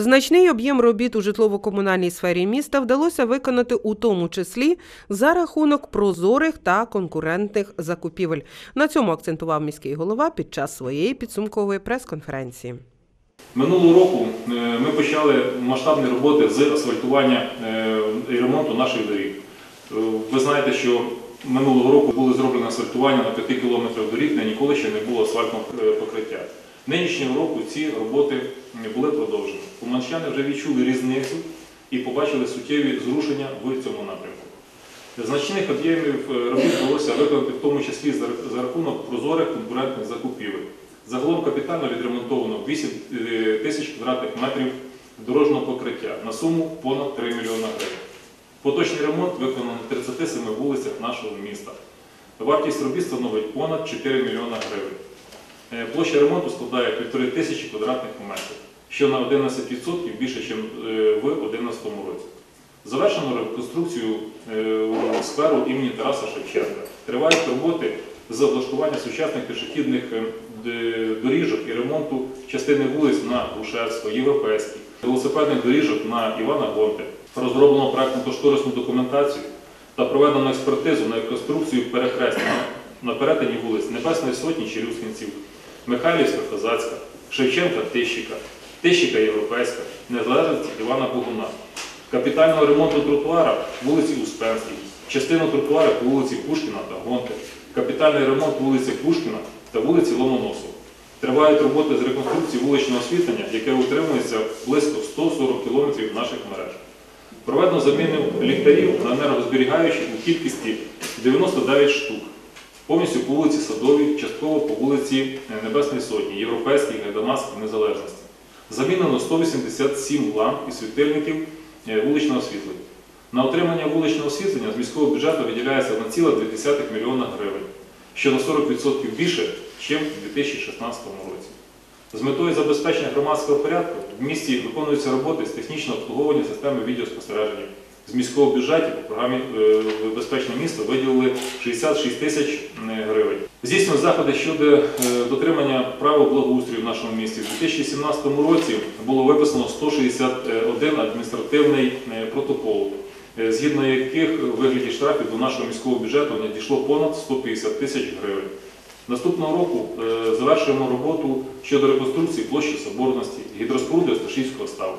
Значний об'єм робіт у житлово-комунальній сфері міста вдалося виконати у тому числі за рахунок прозорих та конкурентних закупівель. На цьому акцентував міський голова під час своєї підсумкової прес-конференції. Минулого року е, ми почали масштабні роботи з асфальтування е, і ремонту наших доріг. Е, Ви знаєте, що минулого року було зроблено асфальтування на 5 кілометрах доріг, де ніколи ще не було асфальтного покриття. Нинішнього року ці роботи були продовжені. Уманщани вже відчули різницю і побачили суттєві зрушення в цьому напрямку. Значних об'ємів е, робіт вдалося виконати в тому числі за рахунок прозорих конкурентних закупівель. Загалом капітально відремонтовано 8 е, тисяч квадратних метрів дорожнього покриття на суму понад 3 мільйона гривень. Поточний ремонт виконано на 37 вулицях нашого міста. Вартість робіт становить понад 4 мільйона гривень. Е, Площа ремонту складає 1,5 тисячі квадратних метрів, що на 11% більше, ніж в 2011 році. Завершено реконструкцію е, скверу імені Тараса Шевченка. Тривають роботи з облаштування сучасних пішохідних е, доріжок і ремонту частини вулиць на Грушевського, Європейській, велосипедних доріжок на Івана Гонти. Розроблено проектну кошторисну документацію та проведено експертизу на реконструкцію перехрестя на перетині вулиць Небесної Сотні Челюскінців, Михайлівська Козацька, Шевченка Тищика, Тищика Європейська, Незалежності Івана Богуна капітального ремонту тротуара вулиці Успенській, частину тротуару по вулиці Пушкіна та Гонти, капітальний ремонт вулиці Пушкіна та вулиці Ломоносова. Тривають роботи з реконструкції вуличного освітлення, яке утримується близько 140 кілометрів наших мереж. Проведено заміну ліхтарів на енергозберігаючі у кількості 99 штук. Повністю по вулиці Садовій, частково по вулиці Небесної Сотні, Європейській, Гайдамацькій, Незалежності. Замінено 187 ламп і світильників е, вуличного освітлення. На отримання вуличного освітлення з міського бюджету виділяється 1,2 мільйона гривень, що на 40% більше, ніж у 2016 році. З метою забезпечення громадського порядку в місті виконуються роботи з технічного обслуговування системи відеоспостереження. З міського бюджету по програмі е, Безпечне місто виділили 66 тисяч гривень. Здійснюють заходи щодо е, дотримання правил благоустрою в нашому місті. У 2017 році було виписано 161 адміністративний е, протокол, згідно яких у вигляді штрафів до нашого міського бюджету надійшло понад 150 тисяч гривень. Наступного року завершуємо роботу щодо реконструкції площі Соборності, гідроспоруди Осташівського ставу.